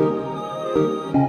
Música